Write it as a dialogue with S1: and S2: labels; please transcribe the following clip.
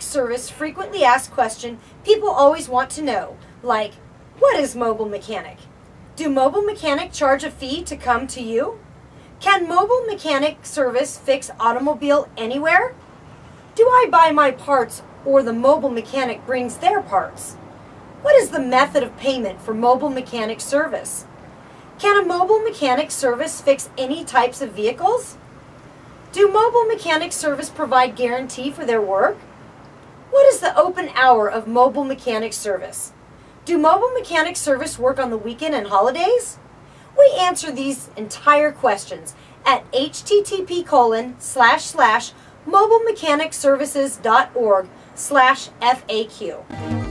S1: service frequently asked question people always want to know, like, what is mobile mechanic? Do mobile mechanic charge a fee to come to you? Can mobile mechanic service fix automobile anywhere? Do I buy my parts or the mobile mechanic brings their parts? What is the method of payment for mobile mechanic service? Can a mobile mechanic service fix any types of vehicles? Do mobile mechanic service provide guarantee for their work? What is the open hour of mobile mechanic service? Do mobile mechanic service work on the weekend and holidays? We answer these entire questions at http colon slash slash mobilemechanicsservices.org slash FAQ.